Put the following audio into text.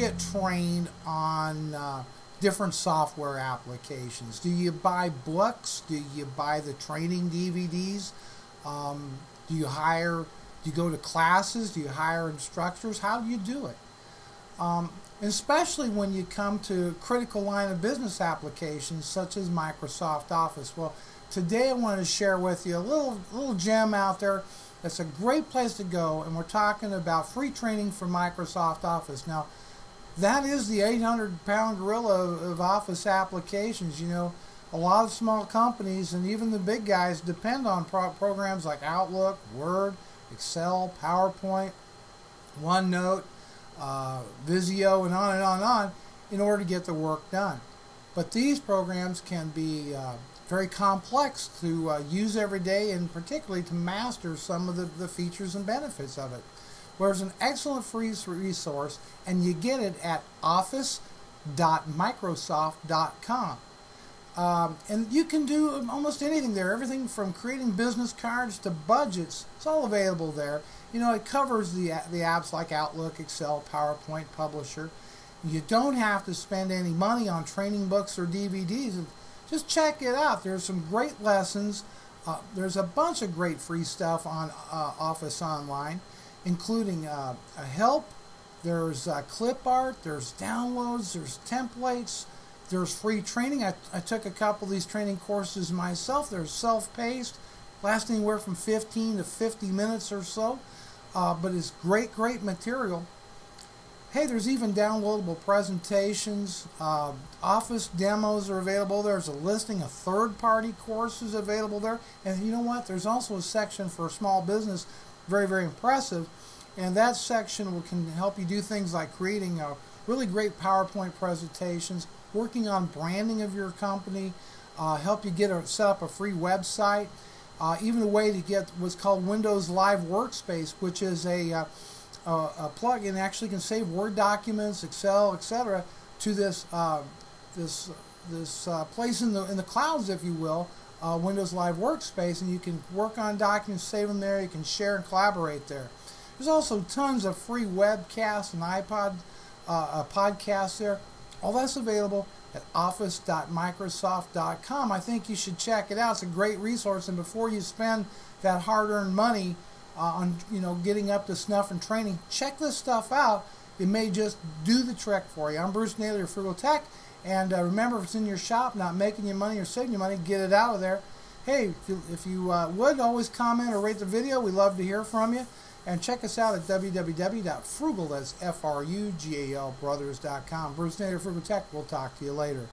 get trained on uh, different software applications? Do you buy books? Do you buy the training DVDs? Um, do you hire? Do you go to classes? Do you hire instructors? How do you do it? Um, especially when you come to critical line of business applications such as Microsoft Office. Well, today I want to share with you a little little gem out there that's a great place to go, and we're talking about free training for Microsoft Office. Now, that is the 800 pound gorilla of Office applications. You know, a lot of small companies and even the big guys depend on pro programs like Outlook, Word, Excel, PowerPoint, OneNote, uh, Visio, and on and on and on in order to get the work done. But these programs can be uh, very complex to uh, use every day and particularly to master some of the, the features and benefits of it. Whereas an excellent free resource, and you get it at office.microsoft.com. Um, and you can do almost anything there. Everything from creating business cards to budgets. It's all available there. You know, it covers the, the apps like Outlook, Excel, PowerPoint, Publisher. You don't have to spend any money on training books or DVDs. Just check it out. There's some great lessons. Uh, there's a bunch of great free stuff on uh, Office Online, including uh, a help. There's uh, clip art. There's downloads. There's templates. There's free training. I, I took a couple of these training courses myself. They're self-paced, last anywhere from 15 to 50 minutes or so. Uh, but it's great, great material. Hey, there's even downloadable presentations. Uh, office demos are available. There's a listing of third-party courses available there. And you know what? There's also a section for small business, very, very impressive. And that section will, can help you do things like creating a really great PowerPoint presentations, working on branding of your company, uh, help you get a, set up a free website, uh, even a way to get what's called Windows Live Workspace, which is a, uh, a, plugin actually can save Word documents, Excel, etc., to this uh, this this uh, place in the in the clouds, if you will, uh, Windows Live Workspace, and you can work on documents, save them there. You can share and collaborate there. There's also tons of free webcasts and iPod uh, podcasts there. All that's available at office.microsoft.com. I think you should check it out. It's a great resource, and before you spend that hard-earned money uh, on you know getting up to snuff and training, check this stuff out. It may just do the trick for you. I'm Bruce Naylor, Frugal Tech, and uh, remember, if it's in your shop, not making you money or saving you money, get it out of there. Hey, if you, if you uh, would, always comment or rate the video. We love to hear from you. And check us out at www.frugal, that's F-R-U-G-A-L, brothers.com. Bruce Nader, Frugal Tech. We'll talk to you later.